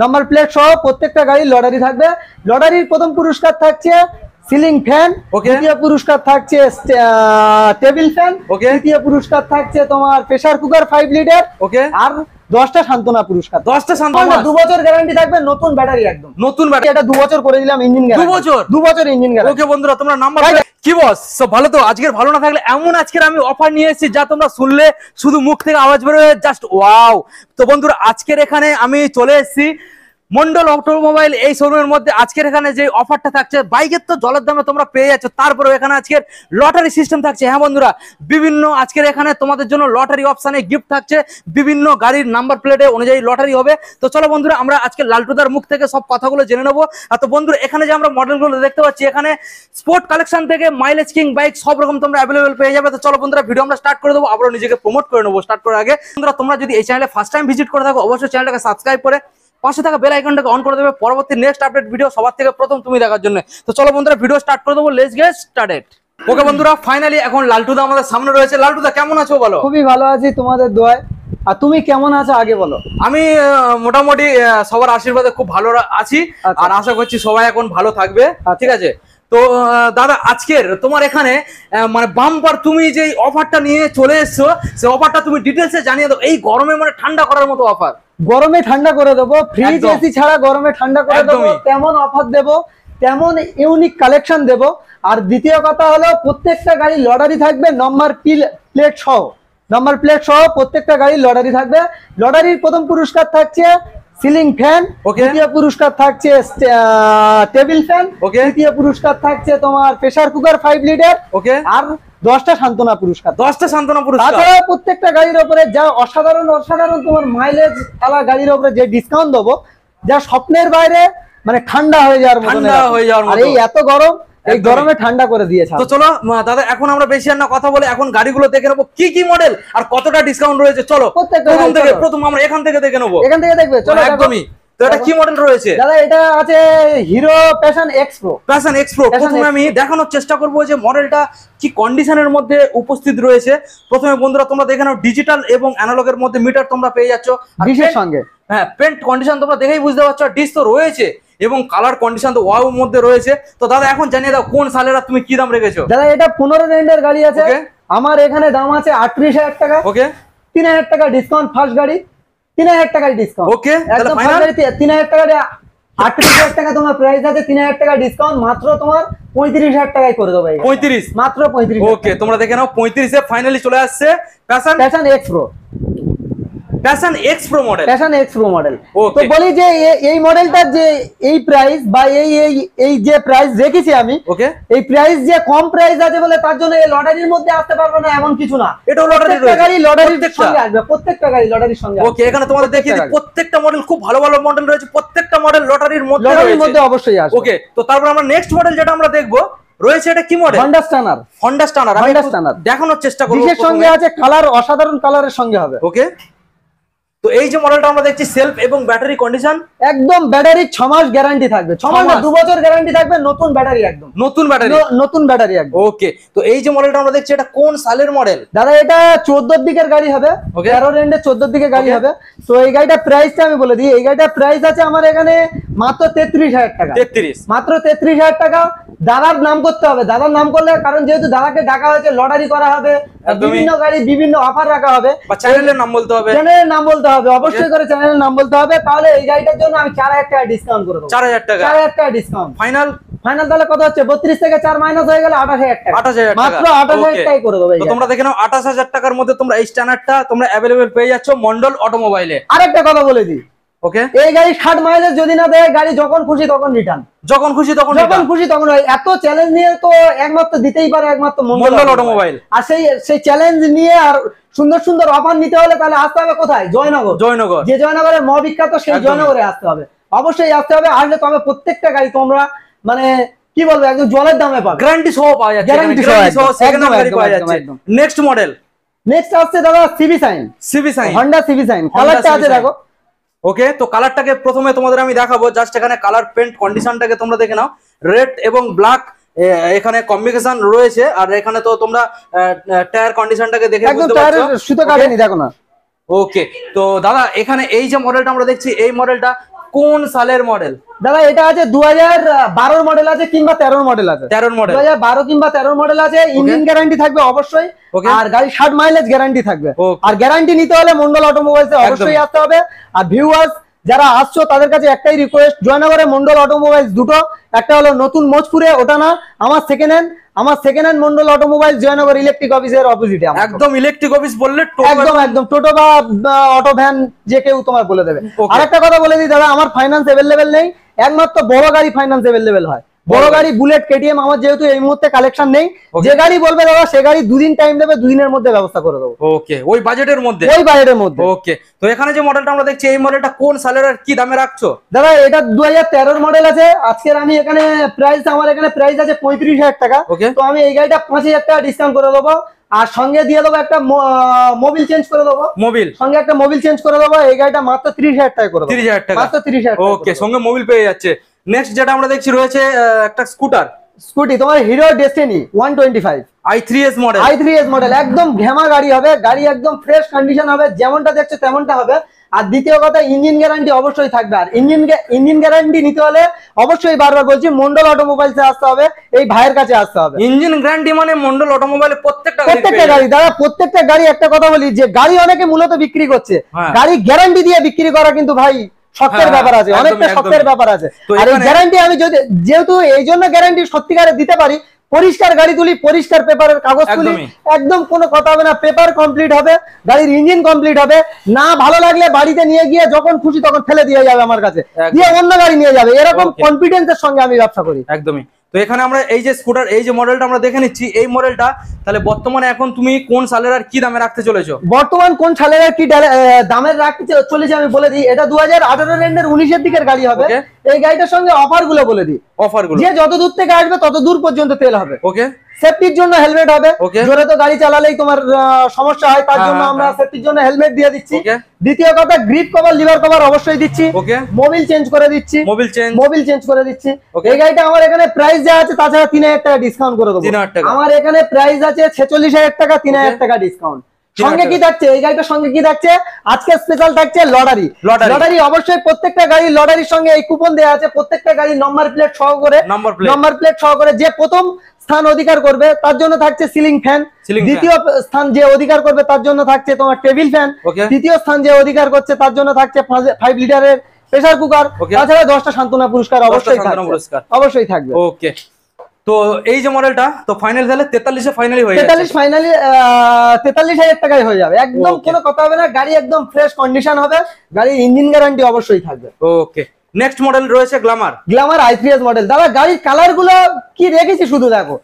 Number plate সহ প্রত্যেকটা গাড়ি লটারি থাকবে। লটারির প্রথম পুরস্কার থাকছে সিলিং ফ্যান. দ্বিতীয় পুরস্কার থাকছে টেবিল ফ্যান ওকে তৃতীয় পুরস্কার থাকছে তোমার pressure cooker five litre okay আর দশটা সান্ত্বনা পুরস্কার। দশটা সান্ত্বনা? দু বছর গ্যারান্টি থাকবে নতুন ব্যাটারি একদম। নতুন ব্যাটারি এটা দু বছর করে দিলাম ইঞ্জিন দু বছর? দু বছর ইঞ্জিন গ্যারান্টি ওকে বন্ধুরা তোমরা নাম্বার কি বস সব ভালো তো? আজকের ভালো না থাকলে এমন আজকের আমি অফার নিয়ে এসেছি যা তোমরা শুনলে শুধু মুখ থেকে আওয়াজ বেরোবে জাস্ট ওয়াও তো বন্ধুরা আজকের এখানে আমি চলে এসেছি মন্ডল অটোমোবাইল এই শোরুমের মধ্যে আজকের এখানে যে অফারটা থাকছে, বাইকের তো জলের দামে তোমরা পেয়ে যাচ্ছ। তারপরেও এখানে আজকের লটারি সিস্টেম থাকছে। হ্যাঁ বন্ধুরা, বিভিন্ন আজকের এখানে তোমাদের জন্য লটারি অপশানে গিফট থাকছে। বিভিন্ন গাড়ির নাম্বার প্লেটে অনুযায়ী লটারি হবে। তো চলো বন্ধুরা, আমরা আজকে লালটুদার মুখ থেকে সব কথাগুলো জেনে নেব। আর তো বন্ধুরা, এখানে যে আমরা মডেলগুলো দেখতে পাচ্ছি, এখানে স্পোর্ট কালেকশন থেকে মাইলেজ কিং বাইক সব রকম তোমরা অ্যাভেলেবেল পেয়ে যাবে। তো চলো বন্ধুরা ভিডিও আমরা স্টার্ট করে দেবো। আবার নিজেকে প্রমোট করে নেব স্টার্ট করার আগে। বন্ধুরা, তোমরা যদি এই চ্যানেলে ফার্স্ট টাইম ভিজিট করে থাকো, অবশ্যই চ্যানেলটাকে সাবস্ক্রাইব করে পাশে থাকা বেল আইকনটাকে অন করে দেবে। পরবর্তী নেক্সট আপডেট ভিডিও সবার থেকে প্রথম তুমি দেখার জন্য। তো চলো বন্ধুরা ভিডিও স্টার্ট করে দেবো। লেটস গেট স্টার্টেড ওকে বন্ধুরা ফাইনালি এখন লালটুদা আমাদের সামনে রয়েছে। লালটুদা কেমন আছো বলো? খুবই ভালো আছি তোমাদের দোয়ায়। আর তুমি কেমন আছো আগে বলো। আমি মোটামুটি সবার আশীর্বাদে খুব ভালো আছি। আচ্ছা। আর আশা করছি সবাই এখন ভালো থাকবে। আচ্ছা। ঠিক আছে? তো দাদা আজকের তোমার এখানে মানে বাম্পার তুমি যে অফারটা নিয়ে চলে এসছো সেই অফারটা তুমি ডিটেলসে জানিয়ে দাও। এই গরমে মানে ঠান্ডা করার মতো অফার গরমে ঠান্ডা করে দেবো ফ্রিজ এসি ছাড়া গরমে ঠান্ডা করে দেবো তেমন অফার দেবো তেমন ইউনিক কালেকশন দেবো। আর দ্বিতীয় কথা হলো প্রত্যেকটা গাড়ি লটারি থাকবে নম্বর প্লেট সহ। নম্বর প্লেট সহ প্রত্যেকটা গাড়ি লটারি থাকবে। লটারির প্রথম পুরস্কার থাকছে সিলিং ফ্যান. দ্বিতীয় পুরস্কার থাকছে টেবিল ফ্যান. তৃতীয় পুরস্কার থাকছে তোমার pressure cooker five litre okay আর দশটা সান্ত্বনা পুরস্কার। দশটা সান্ত্বনা পুরস্কার। তাছাড়া প্রত্যেকটা গাড়ির উপরে যা অসাধারণ অসাধারণ তোমার মাইলেজ আলা গাড়ির উপরে যে ডিসকাউন্ট দেবো যা স্বপ্নের বাইরে মানে ঠান্ডা হয়ে যাওয়ার ঠান্ডা হয়ে যাওয়ার আর এই এত গরম এই গরমে ঠান্ডা করে দিয়েছে তো চলো দাদা এখন আমরা বেশি আর না কথা বলে এখন গাড়িগুলো দেখে নেব কি কি মডেল আর কতটা ডিসকাউন্ট রয়েছে। চলো প্রথম থেকে। প্রথম আমরা এখান থেকে দেখে নেব। এখান থেকে দেখবে চলো একদমই। তো এটা কি মডেল রয়েছে? দাদা এটা আছে Hero Passion X Pro Passion প্রথমে আমি দেখানোর চেষ্টা করব যে মডেলটা কি কন্ডিশনের মধ্যে উপস্থিত রয়েছে। প্রথমে বন্ধুরা তোমরা দেখে নাও ডিজিটাল এবং অ্যানালগের মধ্যে মিটার তোমরা পেয়ে যাচ্ছ। ডিশের সঙ্গে। হ্যাঁ পেন্ট কন্ডিশন তোমরা দেখেই বুঝতে পারছ। ডিস তো রয়েছে এবং কালার কন্ডিশন তো ওয়াও মধ্যে রয়েছে। তো দাদা এখন জানিয়ে দাও কোন সালের তুমি কি দাম রেখেছো? দাদা এটা পনেরো রেন্ডের গাড়ি আছে। আমার এখানে দাম আছে আটত্রিশ হাজার টাকা। ওকে তিন হাজার টাকা ডিসকাউন্ট ফার্স্ট গাড়ি। তিন হাজার টাকার ডিসকাউন্ট গাড়িতে তিন হাজার টাকা আটত্রিশ হাজার টাকা তোমার প্রাইস আছে তিন হাজার টাকা ডিসকাউন্ট মাত্র তোমার পঁয়ত্রিশ হাজার টাকায় করে দেবো পঁয়ত্রিশ? মাত্র পঁয়ত্রিশ ওকে তোমরা দেখে নাও পঁয়ত্রিশে ফাইনালি চলে আসছে Passion Passion X Pro Passion X Pro model Passion X Pro model তো বলি যে এই মডেলটার যে এই প্রাইস বা এই এই এই যে প্রাইস রেখেছি আমি ওকে এই প্রাইস যে কম প্রাইস আছে বলে তার জন্য এই লটারির মধ্যে আসতে পারবে না এমন কিছু না। এটাও লটারি গাড়ি লটারির সঙ্গে আসবে প্রত্যেকটা গাড়ি লটারির সঙ্গে ওকে এখানে তোমাদের দেখিয়ে দিই প্রত্যেকটা মডেল খুব ভালো ভালো মডেল রয়েছে প্রত্যেকটা মডেল লটারির মধ্যে লটারির মধ্যে অবশ্যই আসবে। ওকে তো তারপর আমরা নেক্সট মডেল যেটা আমরা দেখব রয়েছে এটা কি model Honda Stunner Honda Stunner একটু Stunner। দেখানোর চেষ্টা করব ডিশের সঙ্গে আছে কালার অসাধারণ কালারের সঙ্গে হবে। ওকে তো এই যে মডেলটা আমরা দেখছি সেলফ এবং ব্যাটারি কন্ডিশন একদম ব্যাটারি ছ মাস গ্যারান্টি থাকবে। ছ মাস না। দু বছর গ্যারান্টি থাকবে নতুন ব্যাটারি একদম। নতুন ব্যাটারি নতুন ব্যাটারি একদম। ওকে তো এই যে মডেলটা আমরা দেখছি এটা কোন সালের মডেল দাদা এটা চোদ্দোর দিকের গাড়ি হবে Okay. তেরো রেন্ডে চোদ্দোর দিকে গাড়ি হবে। তো এই গাড়িটার প্রাইসটা আমি বলে দিই এই গাড়িটার প্রাইস আছে আমার এখানে মাত্র তেত্রিশ হাজার টাকা। তেত্রিশ। মাত্র তেত্রিশ হাজার টাকা। দাদার নাম করতে হবে। দাদার নাম করলে কারণ যেহেতু দাদাকে ডাকা হয়েছে লটারি করা হবে। বিভিন্ন গাড়ি বিভিন্ন অফার রাখা হবে। চ্যানেলের নাম বলতে হবে। চ্যানেলের নাম বলতে হবে। অবশ্যই করে চ্যানেলের নাম বলতে হবে। তাহলে এই গাড়িটার জন্য আমি চার হাজার টাকা ডিসকাউন্ট করে দেবো। চার হাজার টাকা। চার হাজার টাকা ডিসকাউন্ট ফাইনাল ফাইনাল তাহলে কত হচ্ছে? বত্রিশ থেকে চার মাইনাস হয়ে গেলে আঠাশ হাজার টাকা। আঠাশ হাজার মাত্র আঠাশ হাজার টাকাই করে দেবো এই তো গাড়িটা। তোমরা দেখে নাও আঠাশ হাজার টাকার মধ্যে তোমরা এই স্ট্যান্ডার্ডটা তোমরা অ্যাভেলেবেল পেয়ে যাচ্ছ মন্ডল অটোমোবাইলে আরেকটা কথা বলে দিই। ওকে এই গাড়ি ষাট মাইলেজ যদি না দেয় গাড়ি যখন খুশি তখন রিটার্ন যখন খুশি তখন যখন খুশি তখন এত চ্যালেঞ্জ নিয়ে তো একমাত্র দিতেই পারে একমাত্র মন্ডল মন্ডল অটোমোবাইল আর সেই সেই চ্যালেঞ্জ নিয়ে আর সুন্দর সুন্দর অফার নিতে হলে তাহলে আসতে হবে কোথায়? জয়নগর। জয়নগর। যে জয়নগরের মহাবিখ্যাত সেই জয়নগরে আসতে হবে। অবশ্যই আসতে হবে। আসলে তবে প্রত্যেকটা গাড়ি তোমরা মানে কি বলব একদম জলের দামে পাবে। গ্যারান্টি সহ পাওয়া যাচ্ছে। গ্যারান্টি সহ সেকেন্ড গাড়ি পাওয়া যাচ্ছে। একদম। নেক্সট মডেল নেক্সট আসছে দাদা CB Shine CB Shine Honda CB Shine কালারটা আছে দেখো। ওকে তো কালারটাকে প্রথমে তোমাদের আমি দেখাবো। জাস্ট এখানে কালার পেন্ট কন্ডিশনটাকে তোমরা দেখে নাও। রেড এবং ব্ল্যাক এখানে কম্বিনেশন রয়েছে আর এখানে তো তোমরা টায়ার কন্ডিশনটাকে দেখে একদম বুঝতে পারছ। সুতো? কাটেনি দেখো না। ওকে তো দাদা এখানে এই যে মডেলটা আমরা দেখছি এই মডেলটা কোন সালের মডেল দাদা এটা আছে দু হাজার বারোর মডেল আছে কিংবা তেরোর মডেল আছে। তেরোর দু মডেল হাজার বারো কিংবা তেরোর মডেল আছে ইঞ্জিন গ্যারান্টি থাকবে অবশ্যই আর গাড়ি ষাট মাইলেজ গ্যারান্টি থাকবে। আর গ্যারান্টি নিতে হলে মন্ডল অটোমোবাইলস অবশ্যই আসতে হবে আর ভিউয়ার্স যারা আসছো তাদের কাছে একটাই রিকোয়েস্ট জয়নগরের মন্ডল অটোমোবাইলস দুটো একটা হলো নতুন মোজপুরে ওটা না আমার সেকেন্ড হ্যান্ড আমার second hand Mondal automobile Joynagar electric অফিসের অপোজিটে একদম ইলেকট্রিক অফিস বললে একদম একদম টোটো বা অটো ভ্যান যে কেউ তোমার বলে দেবে। আর একটা কথা বলে দিই দাদা আমার ফাইন্যান্স অ্যাভেলেবেল নেই। একমাত্র বড় গাড়ি ফাইন্যান্স এভেলেবেল হয়। বড় গাড়ি বুলেট কেটিএম আমার যেহেতু এই মুহূর্তে কালেকশন নেই। যে গাড়ি বলবে দাদা সে গাড়ি দুদিন টাইম দেবে দুদিনের মধ্যে ব্যবস্থা করে দেবো। ওকে ওই বাজেটের মধ্যে? ওই বাজেটের মধ্যে। ওকে তো এখানে যে মডেলটা আমরা দেখছি এই মডেলটা কোন সালের আর কি দামে রাখছো? দাদা এটা দু হাজার মডেল আছে। আজকের আমি এখানে প্রাইস আমার এখানে প্রাইস আছে পঁয়ত্রিশ হাজার টাকা। ওকে তো আমি এই গাড়িটা পাঁচ হাজার টাকা ডিসকাউন্ট করে দেবো। আর সঙ্গে দিয়ে দেবো একটা মোবিল চেঞ্জ করে দেবো। মোবিল সঙ্গে একটা মোবিল চেঞ্জ করে দেবো। এই গাড়িটা মাত্র ত্রিশ হাজার টাকা করে দেবো। তিরিশ হাজার টাকা। মাত্র তিরিশ হাজার ওকে সঙ্গে মোবিল পেয়ে যাচ্ছে। নেক্সট যেটা আমরা দেখছি রয়েছে একটা স্কুটার স্কুটি তোমার Hero Destini one twenty five i three S model i three S model একদম ঘেমা গাড়ি হবে গাড়ি একদম ফ্রেশ কন্ডিশন হবে যেমনটা দেখছ তেমনটা হবে। আর দ্বিতীয় কথা ইঞ্জিন গ্যারান্টি অবশ্যই থাকবে। আর ইঞ্জিন ইঞ্জিন গ্যারান্টি নিতে হলে অবশ্যই বারবার বলছি মন্ডল অটোমোবাইলসে আসতে হবে এই ভাইয়ের কাছে আসতে হবে। ইঞ্জিন গ্যারান্টি মানে মন্ডল অটোমোবাইলে প্রত্যেকটা প্রত্যেকটা গাড়ি দাদা প্রত্যেকটা গাড়ি একটা কথা বলি যে গাড়ি অনেকে মূলত বিক্রি করছে। হ্যাঁ। গাড়ি গ্যারান্টি দিয়ে বিক্রি করা কিন্তু ভাই শক্তের হ্যাঁ, ব্যাপার আছে অনেকটা শক্তের। ব্যাপার আছে। আর এই গ্যারান্টি আমি যদি যেহেতু এই জন্য গ্যারান্টি সত্যিকারে দিতে পারি পরিষ্কার গাড়ি তুলি পরিষ্কার পেপারের কাগজ তুলি একদম কোনো কথা হবে না পেপার কমপ্লিট হবে গাড়ির ইঞ্জিন কমপ্লিট হবে না ভালো লাগলে বাড়িতে নিয়ে গিয়ে যখন খুশি তখন ফেলে দিয়ে যাবে আমার কাছে। দিয়ে অন্য গাড়ি নিয়ে যাবে। এরকম কনফিডেন্স কনফিডেন্সের সঙ্গে আমি ব্যবসা করি। একদমই। তো এখানে আমরা এই যে স্কুটার এই যে মডেলটা আমরা দেখে নিচ্ছি এই মডেলটা তাহলে বর্তমানে এখন তুমি কোন সালের আর কি দামে রাখতে চলেছো? বর্তমান কোন সালের আর কি দামের রাখতে চলেছি আমি বলে দিই এটা দু হাজার আঠারো রেন্ডের উনিশের দিকের গাড়ি হবে. এই গাড়িটার সঙ্গে অফারগুলো বলে দিই। অফারগুলো। যে যত দূর থেকে আসবে তত দূর পর্যন্ত তেল হবে। ওকে সেফটির জন্য হেলমেট হবে। জোরে তো গাড়ি চালালেই তোমার সমস্যা হয় তার হ্যাঁ, জন্য হ্যাঁ, আমরা হ্যাঁ। সেফটির জন্য হেলমেট দিয়ে দিচ্ছি। দ্বিতীয় কথা গ্রিপ কভার লিভার কভার অবশ্যই দিচ্ছি। মোবিল চেঞ্জ করে দিচ্ছি। মোবিল চেঞ্জ মোবিল চেঞ্জ করে দিচ্ছি। এই গাড়িটা আমার এখানে প্রাইস যা আছে তাছাড়া তিন হাজার টাকা ডিসকাউন্ট করে দেবো। 3,000 টাকা। আমার এখানে প্রাইস আছে ছেচল্লিশ হাজার টাকা তিন হাজার. টাকা ডিসকাউন্ট সঙ্গে কি থাকছে? এই গাড়িটার সঙ্গে কি থাকছে? আজকে স্পেশাল থাকছে লটারি লটারি অবশ্যই প্রত্যেকটা গাড়ি লটারির সঙ্গে এই কুপন দেওয়া আছে। প্রত্যেকটা গাড়ি নম্বর প্লেট সহ করে নম্বর প্লেট সহ করে যে প্রথম স্থান অধিকার করবে তার জন্য থাকছে সিলিং ফ্যান দ্বিতীয় স্থান যে অধিকার করবে তার জন্য থাকছে তোমার টেবিল ফ্যান তৃতীয় স্থান যে অধিকার করছে তার জন্য থাকছে ফাইভ লিটারের প্রেসার কুকার তাছাড়া দশটা সান্ত্বনা পুরস্কার অবশ্যই পুরস্কার। অবশ্যই থাকবে। ওকে তো এই যে মডেলটা তো ফাইনাল তাহলে তেতাল্লিশে ফাইনালি হয়ে তেতাল্লিশ ফাইনালি তেতাল্লিশ হাজার টাকায় হয়ে যাবে। একদম. কোনো কথা হবে না গাড়ি একদম ফ্রেশ কন্ডিশন হবে। গাড়ির ইঞ্জিন গ্যারান্টি অবশ্যই থাকবে। ওকে নেক্সট মডেল রয়েছে Glamour Glamour i three model দাদা গাড়ির কালারগুলো কি রেখেছি শুধু দেখো?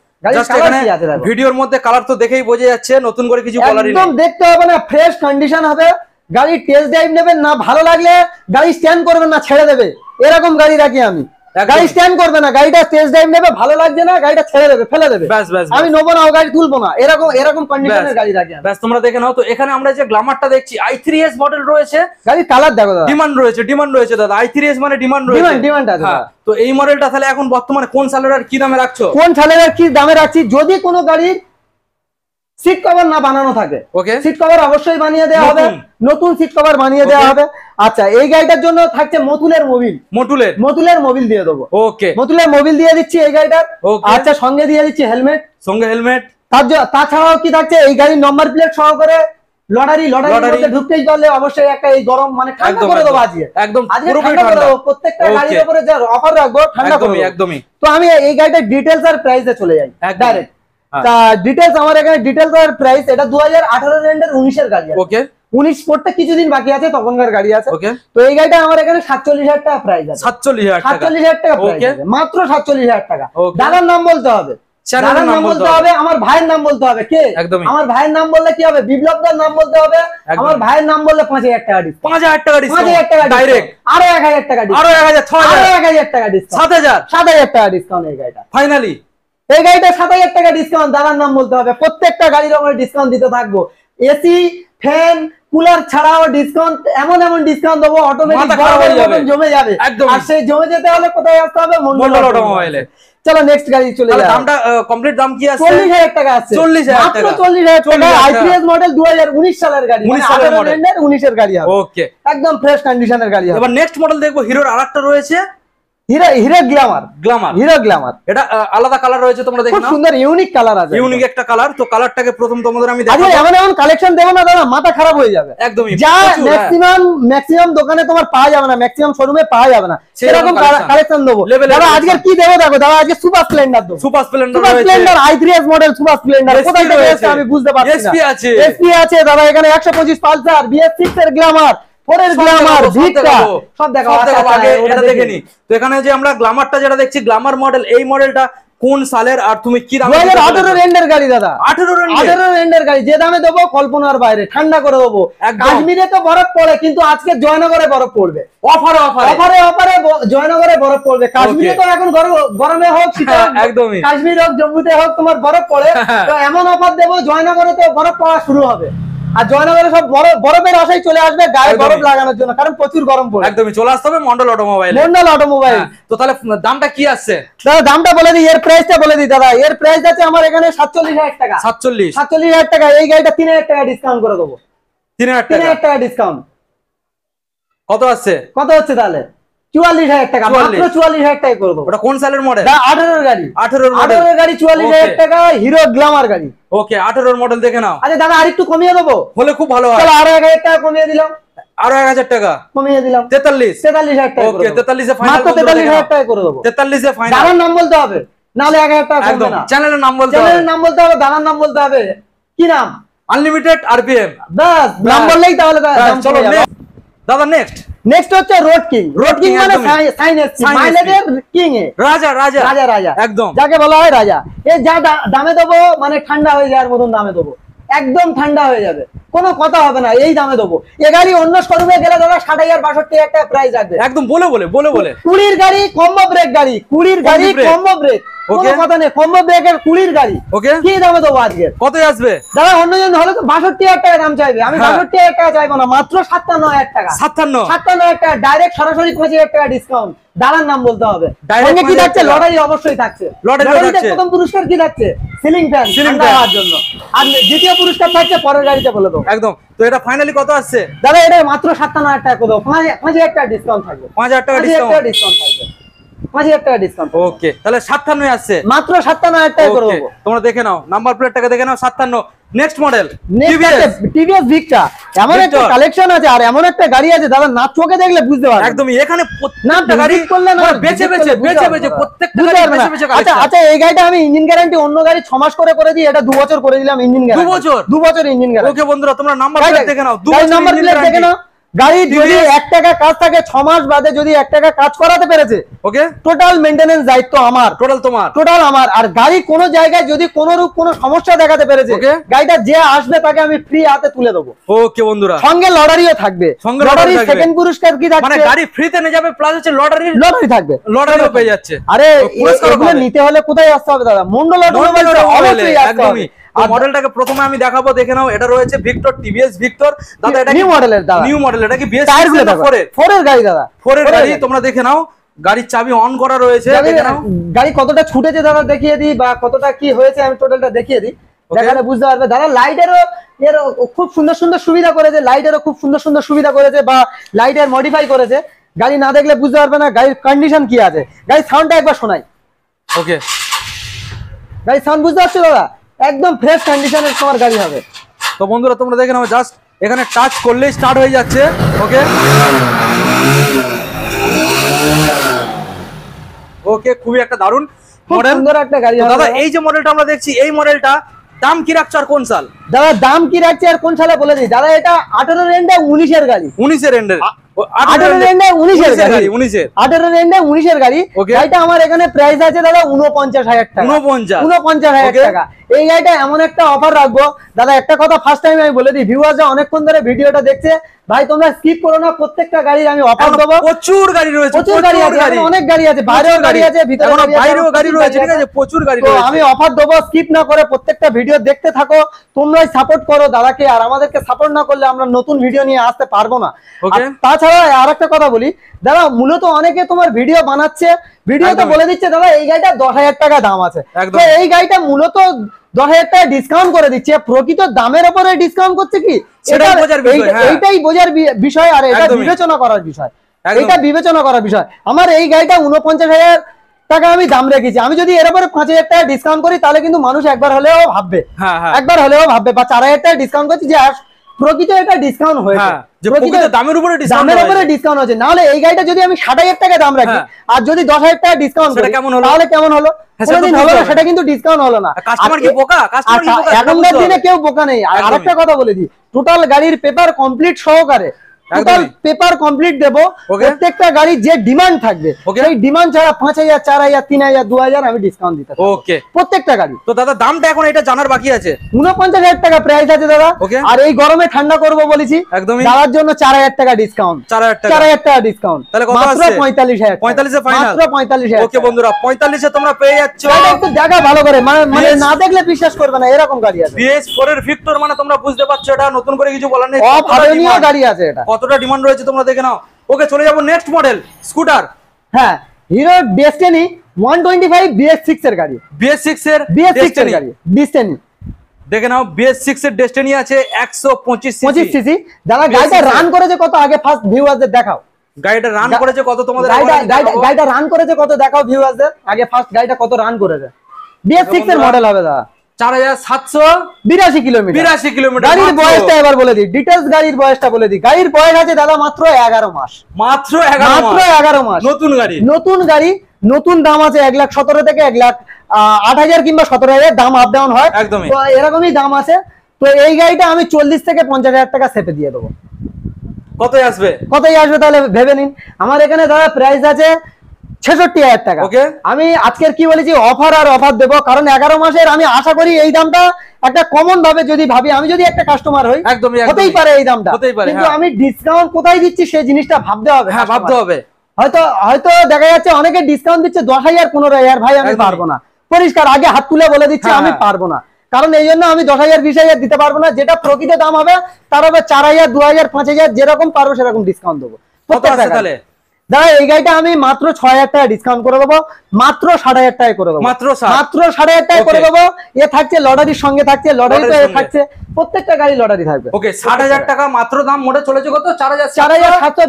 ভিডিওর মধ্যে কালার তো দেখেই বোঝা যাচ্ছে নতুন করে কিছু একদম দেখতে হবে না ফ্রেশ কন্ডিশন হবে। গাড়ি টেস্ট ড্রাইভ নেবেন না ভালো লাগলে গাড়ি স্ট্যান্ড করবেন না ছেড়ে দেবে। এরকম গাড়ি রাখি আমি। গাড়ি স্ট্যান্ড করবে না গাড়িটা টেস্ট ড্রাইভ নেবে ভালো লাগছে না গাড়িটা ছেড়ে দেবে ফেলে দেবে। ব্যাস ব্যাস আমি নেব না ও গাড়ি তুলবো না। এরকম এরকম কন্ডিশনের গাড়ি রাখি ব্যাস তোমরা দেখে নাও তো এখানে আমরা যে গ্লামারটা দেখছি আই থ্রি এস মডেল রয়েছে। গাড়ির কালার দেখো দাদা। ডিমান্ড রয়েছে ডিমান্ড রয়েছে দাদা। আই থ্রি এস মানে ডিমান্ড রয়েছে। ডিমান্ড ডিমান্ড আছে হ্যাঁ তো এই মডেলটা তাহলে এখন বর্তমানে কোন সালের আর কি দামে রাখছো? কোন সালের আর কি দামে রাখছি? যদি কোনো গাড়ির সিট কভার না বানানো থাকে। ওকে সিট কভার অবশ্যই বানিয়ে দেওয়া হবে। নতুন। সিট কভার বানিয়ে দেওয়া হবে। আচ্ছা এই গাড়িটার জন্য থাকছে মতুলের মোবিল মোটুলের মতুলের মোবিল দিয়ে দেবো। ওকে মতুলের মোবিল দিয়ে দিচ্ছি এই গাড়িটার। আচ্ছা সঙ্গে দিয়ে দিচ্ছি হেলমেট সঙ্গে হেলমেট তার তাছাড়াও কি থাকছে? এই গাড়ির নম্বর প্লেট সহকারে লটারি লটারির। মধ্যে ঢুকতেই পারলে অবশ্যই একটা এই গরম মানে ঠান্ডা করে দেবো আজকে। একদম আজকে ঠান্ডা করে দেবো। প্রত্যেকটা গাড়ির উপরে যা অফার রাখব ঠান্ডা করে একদমই তো আমি এই গাড়িটার ডিটেলস আর প্রাইসে চলে যাই। ডাইরেক্ট। তা ডিটেলস আমার এখানে ডিটেলস আর প্রাইস এটা দু হাজার আঠারো রেন্ডের উনিশের গাড়ি ওকে উনিশ পড়তে কিছুদিন বাকি আছে তখনকার গাড়ি আছে। ওকে তো এই গাড়িটা আমার এখানে সাতচল্লিশ হাজার টাকা প্রাইস আছে। সাতচল্লিশ হাজার টাকা। সাতচল্লিশ হাজার টাকা প্রাইস Okay. আছে। মাত্র সাতচল্লিশ হাজার টাকা। দাদার নাম বলতে হবে। চ্যানেলের নাম বলতে হবে। আমার ভাইয়ের নাম বলতে হবে। কে। আমার ভাইয়ের নাম বললে কি হবে? বিপ্লবদার নাম বলতে হবে। আমার ভাইয়ের নাম বললে পাঁচ হাজার টাকা ডিসকাউন্ট পাঁচ হাজার টাকা পাঁচ হাজার টাকা ডাইরেক্ট আরও এক হাজার টাকা আরও এক হাজার ছয় হাজার। এক হাজার টাকা ডিসকাউন্ট সাত হাজার। সাত হাজার টাকা ডিসকাউন্ট এই গাড়িটা। ফাইনালি এই গাড়িটা সাত হাজার টাকা ডিসকাউন্ট দাদার নাম বলতে হবে। প্রত্যেকটা গাড়ির আমরা ডিসকাউন্ট দিতে থাকব। এসি ফ্যান কুলার ছাড়াও ডিসকাউন্ট এমন এমন ডিসকাউন্ট দেবো অটোমেটিক যাবে। জমে যাবে। একদম। আর সেই জমে যেতে হলে কোথায় আসতে হবে? মন্ডল অটোমোবাইলে চলো নেক্সট গাড়ি চলে যাও দামটা কমপ্লিট দাম কি আছে? চল্লিশ হাজার টাকা আছে। 40,000 মাত্র টাকা। চল্লিশ হাজার টাকা। 40,000 আইপিএস মডেল দু হাজার উনিশ সালের গাড়ি। 19 মানে সালের 18 model। এর গাড়ি হবে। ওকে একদম ফ্রেশ কন্ডিশনের গাড়ি হবে। এবার নেক্সট মডেল দেখব হিরোর আরেকটা রয়েছে। Hero Hero Glamour Glamour Hero Glamour এটা আলাদা কালার রয়েছে তোমরা দেখে খুব সুন্দর ইউনিক কালার আছে ইউনিক একটা কালার তো কালারটাকে প্রথম তোমাদের আমি দেখাবো। এমন এমন কালেকশন দেবো না দাদা মাথা খারাপ হয়ে যাবে। একদমই যা হ্যাঁ। ম্যাক্সিমাম ম্যাক্সিমাম দোকানে তোমার পাওয়া যাবে না ম্যাক্সিমাম শোরুমে পাওয়া যাবে না। সেরকম কালেকশন দেবো। দাদা আজকে কি দেবো দেখো দাদা আজকে সুপার স্প্লেন্ডার দেবো। Super Splendor Super Splendor i three S model Super Splendor কোথায় থেকে রয়েছে। আমি বুঝতে পারছি না। SP আছে। এসপি আছে দাদা এখানে একশো পঁচিশ পালসার বিএস সিক্স এর গ্ল্যামার গ্ল্যামার ভিক্টা। সব সব আচ্ছা, আচ্ছা, আগে এটা দেখে দেখে তো এখানে যে আমরা গ্লামারটা যেটা দেখছি গ্লামার মডেল এই মডেলটা কোন সালের আর তুমি কি দামে গাড়ি দাদা। গাড়ি যে দামে দেবো কল্পনার বাইরে ঠান্ডা করে দেবো। কাশ্মীরে তো বরফ পড়ে কিন্তু আজকে জয়নগরে বরফ পড়বে। অফারে অফারে। অফারে অফারে জয়নগরে বরফ পড়বে। কাশ্মীরে তো এখন গরম- গরমে হোক শীতে একদমই। কাশ্মীর হোক জম্মুতে হোক তোমার বরফ পড়ে। তো এমন অফার দেবো জয়নগরে তো বরফ পড়া শুরু হবে। আর জয়নগরে সব বরফ বরফের আশায় চলে আসবে গায়ে বরফ লাগানোর জন্য কারণ প্রচুর গরম পড়ে। একদমই চলে আসতে হবে মন্ডল অটোমোবাইল মন্ডল অটোমোবাইল তো তাহলে দামটা কি আসছে? দাদা দামটা বলে দিই এর প্রাইসটা বলে দিই দাদা। এর প্রাইস আছে আমার এখানে সাতচল্লিশ হাজার টাকা। সাতচল্লিশ। সাতচল্লিশ হাজার টাকা এই গাড়িটা তিন হাজার টাকা ডিসকাউন্ট করে দেবো। তিন হাজার তিন টাকা হাজার টাকা। ডিসকাউন্ট কত আসছে? কত হচ্ছে তাহলে? চুয়াল্লিশ হাজার টাকা মাত্র চুয়াল্লিশ হাজার টাকা করে দেবো ওটা কোন সালের মডেল আঠারোর গাড়ি। আঠেরোর আঠারোর গাড়ি চুয়াল্লিশ হাজার টাকা হিরো গ্ল্যামার গাড়ি। ওকে আঠেরোর মডেল দেখে নাও। আচ্ছা দাদা আরেকটু কমিয়ে দেবো? হলে খুব ভালো হয়। আরও এক হাজার টাকা কমিয়ে দিলাম। আরও এক হাজার টাকা। কমিয়ে দিলাম। তেতাল্লিশ। তেতাল্লিশ হাজার টাকা ওকে তেতাল্লিশে ফাইনাল তেতাল্লিশ হাজার টাকা করে দেবো। তেতাল্লিশে ফাইনাল দাদার নাম বলতে হবে। নাহলে এক হাজার টাকা একদম। চ্যানেলের নাম বলতে হবে। নাম বলতে হবে দাদার নাম বলতে হবে। কি নাম? আনলিমিটেড আরপিএম বাস নাম। বললেই তাহলে চলো। দাদা নেক্সট নেক্সট হচ্ছে রোড কিং রোড কিং মানে একদমই। সাইন এসপি Sign মাইলেজের কিং এ। রাজা রাজা। রাজা রাজা। একদম। যাকে বলা হয় রাজা। এই যা দামে দেবো মানে ঠান্ডা হয়ে যাওয়ার মতন দামে দেবো। একদম ঠান্ডা হয়ে যাবে। কোনো কথা হবে না এই দামে দেবো। এ গাড়ি অন্য শোরুমে গেলে দাদা ষাট হাজার বাষট্টি টাকা প্রাইস আসবে একদম বলে বলে বলে বলে। কুড়ির গাড়ি কম্বো ব্রেক গাড়ি। কুড়ির গাড়ি। কম্বো ব্রেক কোনো কথা নেই কম্বো ব্রেকের কুড়ির গাড়ি। ওকে কি দামে দেবো আজকে? কতই আসবে? দাদা অন্যজন হলে তো বাষট্টি হাজার টাকা দাম চাইবে। আমি হ্যাঁ। বাষট্টি হাজার টাকা চাইব না মাত্র সাতান্ন হাজার টাকা। সাতান্ন? সাতান্ন হাজার টাকা ডাইরেক্ট সরাসরি পাঁচ হাজার টাকা ডিসকাউন্ট নাম বলতে হবে। সঙ্গে কি থাকছে? টাকা। লটারি অবশ্যই থাকছে। লটারিতে থাকছে। প্রথম পুরস্কার কি থাকছে? Ceiling fan fan। হওয়ার জন্য। আর দ্বিতীয় পুরস্কার থাকছে পরের গাড়িতে বলে দেবো। একদম। তো এটা ফাইনালি কত আসছে? দাদা এটা মাত্র সাতান্ন হাজার টাকা করে দেবো। পাঁচ হাজার টাকা ডিসকাউন্ট থাকবে। পাঁচ হাজার টাকা ডিসকাউন্ট থাকবে। পাঁচ হাজার টাকা ডিসকাউন্ট ওকে তাহলে সাতান্নই আসছে মাত্র সাতান্ন হাজার টাকা করে দেবো তোমরা দেখে নাও নাম্বার প্লেটটাকে দেখে নাও সাতান্ন। নেক্সট মডেল টিভিএস ভিক্টা এমন একটা কালেকশন আছে আর এমন একটা গাড়ি আছে দাদা না চোখে দেখলে বুঝতে পারবে একদমই এখানে প্রত্যেকটা গাড়ি করলে না। প্রত্যেকটা গাড়ি পারবে বেছে আচ্ছা আচ্ছা এই গাড়িটা আমি ইঞ্জিন গ্যারান্টি অন্য গাড়ি মাস করে করে দিই এটা দু বছর করে দিলাম ইঞ্জিন গ্যারান্টি বছর? দু বছর ইঞ্জিন গ্যারান্টি ওকে বন্ধুরা তোমরা নাম্বার প্লেট দেখে নাও দু নাম্বার প্লেট দেখে নাও। গাড়ি যদি এক টাকা কাজ থাকে ছ মাস বাদে যদি এক টাকা কাজ করাতে পেরেছে ওকে টোটাল মেনটেনেন্স দায়িত্ব আমার। টোটাল তোমার। টোটাল আমার। আর গাড়ি কোন জায়গায় যদি কোন রূপ কোন সমস্যা দেখাতে পেরেছে গাড়িটা যে আসবে তাকে আমি ফ্রি হাতে তুলে দেবো। ওকে বন্ধুরা। সঙ্গে লটারিও থাকবে। সঙ্গে লটারি সেকেন্ড পুরস্কার কি মানে গাড়ি ফ্রিতে নিয়ে যাবে প্লাস হচ্ছে লটারি লটারি থাকবে। লটারিও পেয়ে যাচ্ছে। আরে। নিতে হলে কোথায় আসতে হবে দাদা? মন্ডল অবশ্যই আসতে হবে। মডেলটাকে প্রথমে আমি দেখাবো দেখে নাও এটা রয়েছে ভিক্টর টিভিএস ভিক্টর দাদা এটা নিউ মডেলের দাদা। নিউ মডেল এটা কি বিএসগুলো দেখো। ফোরের ফোরের গাড়ি দাদা। ফোরের ফোরের গাড়ি। তোমরা দেখে নাও গাড়ির চাবি অন করা রয়েছে গাড়ি- দেখে নাও। গাড়ি কতটা ছুটেছে দাদা দেখিয়ে দিই বা কতটা কি হয়েছে আমি টোটালটা দেখিয়ে দিই। দেখালে বুঝতে পারবে। দাদা লাইটেরও এর খুব সুন্দর সুন্দর সুবিধা করেছে লাইটেরও খুব সুন্দর সুন্দর সুবিধা করেছে বা লাইটের মডিফাই করেছে। গাড়ি না দেখলে বুঝতে পারবে না গাড়ির কন্ডিশন কি আছে। গাড়ির সাউন্ডটা একবার শোনাই। ওকে গাড়ির সাউন্ড বুঝতে পারছ দাদা? একদম ফ্রেশ কন্ডিশনের তোমার গাড়ি হবে। তো বন্ধুরা তোমরা দেখে নাও জাস্ট এখানে টাচ করলেই স্টার্ট হয়ে যাচ্ছে ওকে ওকে খুবই একটা দারুণ খুব মডেল সুন্দর একটা গাড়ি হবে দাদা। এই যে মডেলটা আমরা দেখছি এই মডেলটা দাম কি রাখছো আর কোন সাল? দাদা দাম কি রাখছে আর কোন সালে বলে দিই? দাদা এটা আঠারো রেন্ডে উনিশের গাড়ি। উনিশের এন্ডের এই গাড়িটা এমন একটা অফার রাখব। দাদা একটা কথা ফার্স্ট টাইম আমি বলে দিই। ভিউয়ার্সরা অনেকক্ষণ ধরে ভিডিওটা দেখছে। ভাই তোমরা স্কিপ করো না। প্রত্যেকটা গাড়ির আমি অফার দেবো। প্রচুর গাড়ি রয়েছে প্রচুর গাড়ি আছে অনেক গাড়ি আছে। বাইরেও গাড়ি আছে ভিতরে বাইরেও গাড়ি প্রচুর রয়েছে ঠিক আছে? প্রচুর গাড়ি রয়েছে। আমি অফার দেবো স্কিপ না করে প্রত্যেকটা ভিডিও দেখতে থাকো। তোমরাই সাপোর্ট করো দাদাকে আর আমাদেরকে সাপোর্ট না করলে আমরা নতুন ভিডিও নিয়ে আসতে পারব না। তাছাড়া তাছাড়া আর একটা কথা বলি দাদা মূলত অনেকে তোমার ভিডিও বানাচ্ছে ভিডিওতে বলে দিচ্ছে দাদা এই গাড়িটা দশ হাজার টাকা দাম আছে। তো এই গাড়িটা মূলত দশ হাজার টাকা ডিসকাউন্ট করে দিচ্ছে। প্রকৃত দামের উপরে ডিসকাউন্ট করছে কি? হ্যাঁ। এইটাই বোঝার বিষয় আর এটা বিবেচনা করার বিষয়। এটা বিবেচনা করার বিষয়। আমার এই গাড়িটা উনপঞ্চাশ হাজার টাকা আমি দাম রেখেছি। আমি যদি এর উপরে পাঁচ হাজার টাকা ডিসকাউন্ট করি তাহলে কিন্তু মানুষ একবার হলেও ভাববে। হ্যাঁ হ্যাঁ। একবার হলেও ভাববে বা চার হাজার টাকা ডিসকাউন্ট করছি যে প্রকৃত এটা ডিসকাউন্ট হয়েছে। হ্যাঁ দামের উপরে দামের উপরে ডিসকাউন্ট হচ্ছে নাহলে এই গাড়িটা যদি আমি ষাট হাজার টাকা দাম রাখি হ্যাঁ। আর যদি দশ হাজার টাকা ডিসকাউন্ট কেমন হলো? তাহলে কেমন হলো? হ্যাঁ, সেটা কোনোদিন হলো না সেটা কিন্তু ডিসকাউন্ট হলো না। সেটা এখনকার দিনে কেউ বোকা নেই। আর। আরেকটা কথা বলে দিই টোটাল গাড়ির পেপার কমপ্লিট সহকারে টোটাল পেপার কমপ্লিট দেবো। প্রত্যেকটা গাড়ির যে ডিমান্ড থাকবে সেই ডিমান্ড ছাড়া পাঁচ হাজার চার হাজার তিন হাজার দু হাজার আমি ডিসকাউন্ট দিতে ওকে প্রত্যেকটা গাড়ি। তো দাদা দামটা এখন এটা জানার বাকি আছে? উনপঞ্চাশ হাজার টাকা প্রাইস আছে দাদা। আর এই গরমে ঠান্ডা করব বলেছি। একদমই। দাদার জন্য চার হাজার টাকা ডিসকাউন্ট চার হাজার টাকা। ডিসকাউন্ট তাহলে মাত্র পঁয়তাল্লিশ হাজার পঁয়তাল্লিশে মাত্র পঁয়তাল্লিশ হাজার ওকে বন্ধুরা পঁয়তাল্লিশে তোমরা পেয়ে যাচ্ছ। একটু দেখা ভালো করে। মানে না দেখলে বিশ্বাস করবে না এরকম গাড়ি আছে। বিএস ফোর এর মানে তোমরা বুঝতে পারছ এটা নতুন করে কিছু বলার নেই। গাড়ি আছে এটা। কতটা ডিমান্ড রয়েছে তোমরা দেখে নাও। ওকে চলে যাব নেক্সট মডেল স্কুটার হ্যাঁ Hero Destini one twenty five BS six এর গাড়ি। বিএস সিক্স এর বিএস এর গাড়ি ডেস্টিনি দেখে নাও বিএস সিক্স এর ডেস্টিনি আছে একশো পঁচিশ পঁচিশ সিসি যারা গাড়িটা BS6 রান করেছে কত আগে ফার্স্ট ভিউয়ারদের দেখাও। গাড়িটা রান করেছে কত তোমাদের গাড়িটা রান করেছে কত দেখাও ভিউয়ারদের আগে ফার্স্ট গাড়িটা কত রান করেছে? বিএস সিক্স এর মডেল হবে দাদা। চার হাজার সাতশো বিরাশি কিলোমিটার। বিরাশি কিলোমিটার গাড়ির বয়সটা এবার বলে দিই। ডিটেলস গাড়ির বয়সটা বলে দিই। গাড়ির বয়স আছে দাদা মাত্র এগারো মাস। মাত্র এগারো মাত্র এগারো মাস। নতুন গাড়ি। নতুন গাড়ি নতুন দাম আছে এক লাখ সতেরো থেকে এক লাখ আট হাজার কিংবা সতেরো হাজার দাম আপ ডাউন হয়। একদমই। তো এরকমই দাম আছে। তো এই গাড়িটা আমি চল্লিশ থেকে পঞ্চাশ হাজার টাকা সেপে দিয়ে দেবো। কতই আসবে? কতই আসবে তাহলে ভেবে নিন। আমার এখানে দাদা প্রাইস আছে ছেষট্টি হাজার টাকা। আমি আজকের কি বলেছি? অফার আর অফার দেবো কারণ এগারো মাসের আমি আশা করি এই দামটা একটা কমন ভাবে যদি ভাবি আমি যদি একটা কাস্টমার হই একদমই। হতেই পারে এই দামটা। কিন্তু হ্যাঁ। আমি ডিসকাউন্ট কোথায় দিচ্ছি সেই জিনিসটা ভাবতে হবে হ্যাঁ ভাবতে হবে। হয়তো হয়তো দেখা যাচ্ছে অনেকে ডিসকাউন্ট দিচ্ছে দশ হাজার পনেরো হাজার ভাই আমি পারব না। পরিষ্কার আগে হাত তুলে বলে দিচ্ছি হ্যাঁ, আমি হ্যাঁ। পারব না। কারণ এই জন্য আমি দশ হাজার বিশ হাজার দিতে পারব না যেটা প্রকৃত দাম হবে তার হবে চার হাজার দু হাজার পাঁচ হাজার যেরকম পারব সেরকম ডিসকাউন্ট দেবো। প্রত্যেকটা তাহলে? দাদা এই গাড়িটা আমি মাত্র ছয় হাজার টাকা ডিসকাউন্ট করে দেবো। মাত্র সাড়ে হাজার টাকা করে দেবো। মাত্র? মাত্র ষাট হাজার টাকা করে দেবো। এ থাকছে লটারির সঙ্গে থাকছে লটারি তো। থাকছে। প্রত্যেকটা গাড়ি লটারি থাকবে। ওকে ষাট হাজার টাকা মাত্র দাম মোটে চলেছে কত? চার হাজার চার হাজার সাতশো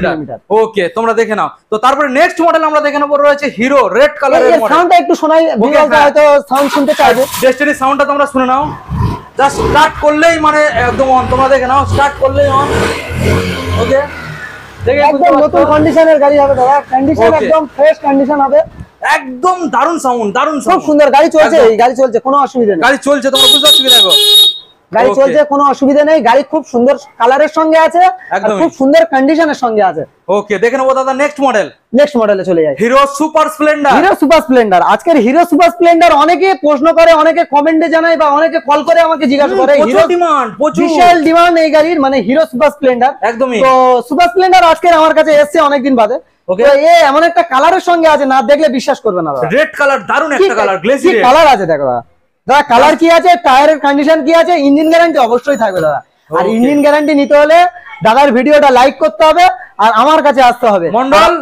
কিলোমিটার। ওকে তোমরা দেখে নাও। তো তারপরে নেক্সট মডেল আমরা দেখে নেব রয়েছে হিরো রেড কালার সাউন্ডটা একটু শোনাই হ্যাঁ। হয়তো সাউন্ড শুনতে চাইবে। ডেস্টিনি সাউন্ডটা তোমরা শুনে নাও। জাস্ট স্টার্ট করলেই মানে একদম অন তোমরা দেখে নাও স্টার্ট করলেই অন ওকে একদম নতুন? কন্ডিশনের গাড়ি হবে দাদা। কন্ডিশন একদম ফ্রেশ কন্ডিশন হবে। একদম দারুণ সাউন্ড দারুণ খুব সুন্দর গাড়ি চলছে এই গাড়ি চলছে কোনো অসুবিধা নেই। গাড়ি চলছে তোমার বুঝতে অসুবিধা দেখো? গাড়ি. চলছে কোনো অসুবিধা নেই। গাড়ি খুব সুন্দর কালারের সঙ্গে আছে খুব সুন্দর কন্ডিশনের সঙ্গে আছে। ওকে দেখে নেব দাদা নেক্সট মডেল নেক্সট মডেলে চলে যাই। Hero Super Splendor Hero Super Splendor আজকের হিরো সুপার স্প্লেন্ডার অনেকে প্রশ্ন করে অনেকে কমেন্টে জানায় বা অনেকে কল করে আমাকে জিজ্ঞাসা করে হিরো প্রচুর ডিমান্ড প্রচুর। বিশাল ডিমান্ড এই গাড়ির মানে হিরো সুপার স্প্লেন্ডার একদমই। তো সুপার স্প্লেন্ডার আজকের আমার কাছে এসছে অনেকদিন বাদে. এ এমন একটা কালারের সঙ্গে আছে না দেখলে বিশ্বাস করবে না রেড কালার দারুণ একটা কালার গ্লেসি কালার আছে দেখো দাদা কালার কি আছে? টায়ারের কন্ডিশন কি আছে? ইঞ্জিন গ্যারান্টি অবশ্যই থাকবে দাদা। আর ইঞ্জিন গ্যারান্টি নিতে হলে দাদার ভিডিওটা লাইক করতে হবে আর আমার কাছে আসতে হবে। মন্ডল।